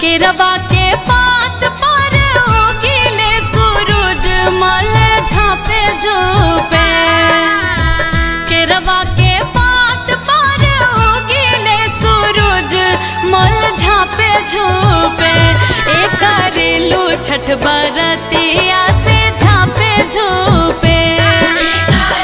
केरवा के पात पर उगिले सूरज मल झापे झोपे। केरवा के पात पर उगिले सूरज मल झापे झोपे। एक करेलू छठ बरती